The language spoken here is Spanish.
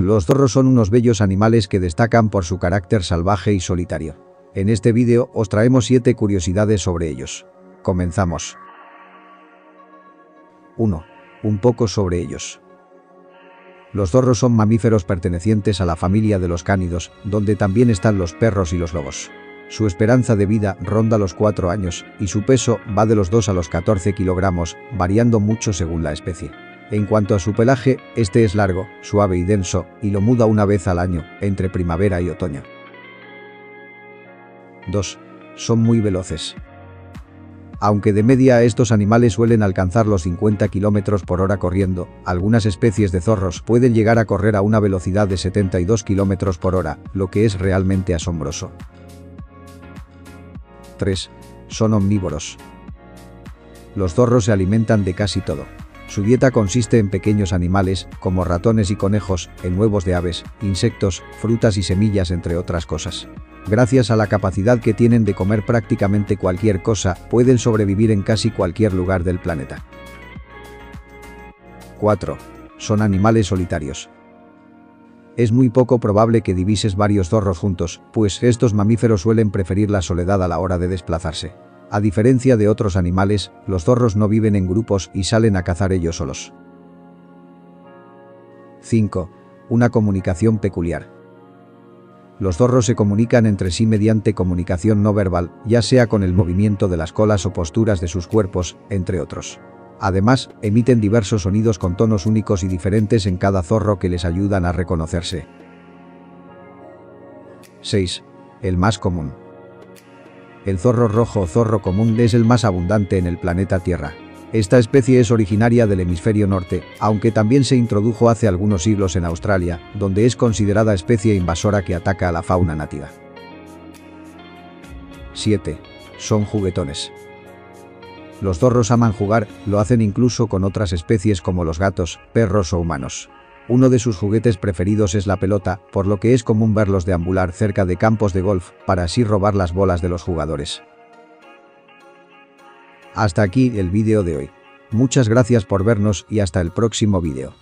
Los zorros son unos bellos animales que destacan por su carácter salvaje y solitario. En este vídeo os traemos 7 curiosidades sobre ellos. Comenzamos. 1. Un poco sobre ellos. Los zorros son mamíferos pertenecientes a la familia de los cánidos, donde también están los perros y los lobos. Su esperanza de vida ronda los 4 años y su peso va de los 2 a los 14 kilogramos, variando mucho según la especie. En cuanto a su pelaje, este es largo, suave y denso, y lo muda una vez al año, entre primavera y otoño. 2. Son muy veloces. Aunque de media estos animales suelen alcanzar los 50 km por hora corriendo, algunas especies de zorros pueden llegar a correr a una velocidad de 72 km por hora, lo que es realmente asombroso. 3. Son omnívoros. Los zorros se alimentan de casi todo. Su dieta consiste en pequeños animales, como ratones y conejos, en huevos de aves, insectos, frutas y semillas entre otras cosas. Gracias a la capacidad que tienen de comer prácticamente cualquier cosa, pueden sobrevivir en casi cualquier lugar del planeta. 4. Son animales solitarios. Es muy poco probable que divises varios zorros juntos, pues estos mamíferos suelen preferir la soledad a la hora de desplazarse. A diferencia de otros animales, los zorros no viven en grupos y salen a cazar ellos solos. 5. Una comunicación peculiar. Los zorros se comunican entre sí mediante comunicación no verbal, ya sea con el movimiento de las colas o posturas de sus cuerpos, entre otros. Además, emiten diversos sonidos con tonos únicos y diferentes en cada zorro que les ayudan a reconocerse. 6. El más común. El zorro rojo o zorro común es el más abundante en el planeta Tierra. Esta especie es originaria del hemisferio norte, aunque también se introdujo hace algunos siglos en Australia, donde es considerada especie invasora que ataca a la fauna nativa. 7. Son juguetones. Los zorros aman jugar, lo hacen incluso con otras especies como los gatos, perros o humanos. Uno de sus juguetes preferidos es la pelota, por lo que es común verlos deambular cerca de campos de golf para así robar las bolas de los jugadores. Hasta aquí el vídeo de hoy. Muchas gracias por vernos y hasta el próximo vídeo.